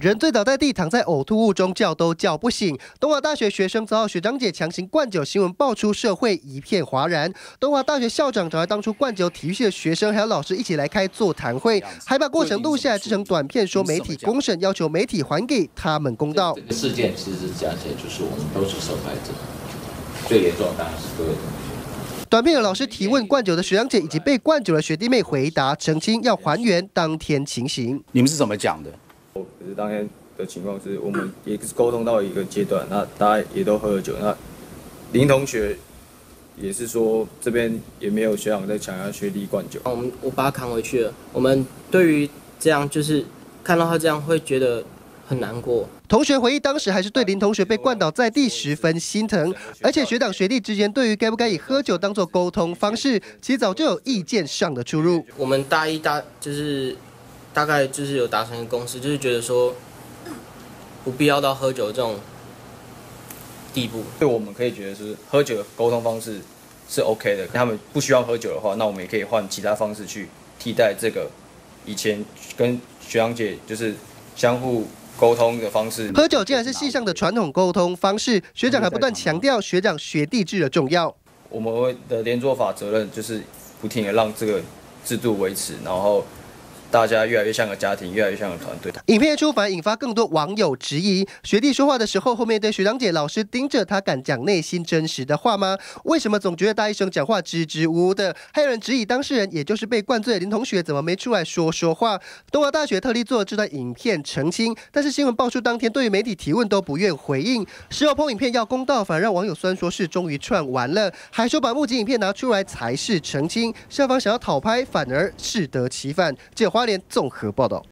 人醉倒在地，躺在呕吐物中，叫都叫不醒。东华大学学生遭到学长姐强行灌酒新闻爆出，社会一片哗然。东华大学校长找来当初灌酒体育系的学生还有老师一起来开座谈会，还把过程录下来制成短片，说媒体公审，要求媒体还给他们公道。这个事件其实讲起来就是我们都是受害者，最严重的当然是各位同学。短片有老师提问灌酒的学长姐以及被灌酒的学弟妹回答澄清，要还原当天情形。你们是怎么讲的？可是当天的情况是我们也是沟通到一个阶段，那大家也都喝了酒，那林同学也是说这边也没有学长在强压学弟灌酒。我们我把他扛回去了。我们对于这样就是看到他这样会觉得很难过。同学回忆当时还是对林同学被灌倒在地十分心疼，而且学长学弟之间对于该不该以喝酒当做沟通方式，其实早就有意见上的出入。我们大一大就是大概就是有达成一个共识，就是觉得说不必要到喝酒这种地步。对，我们可以觉得是喝酒的沟通方式是 OK 的。他们不需要喝酒的话，那我们也可以换其他方式去替代这个以前跟学长姐就是相互沟通的方式。喝酒竟然是系上的传统沟通方式，学长还不断强调学长学弟制的重要。我们的连坐法责任就是不停的让这个制度维持，然后。大家越来越像个家庭，越来越像个团队。影片一出反而引发更多网友质疑：学弟说话的时候，后面对学长姐、老师盯着他，敢讲内心真实的话吗？为什么总觉得大医生讲话支支吾吾的？还有人质疑当事人，也就是被灌醉的林同学，怎么没出来说说话？东华大学特地做了这段影片澄清，但是新闻爆出当天，对于媒体提问都不愿回应。事后碰影片要公道，反而让网友虽然说是终于串完了，还说把目击影片拿出来才是澄清。校方想要讨拍，反而适得其反。这话。花莲综合报道。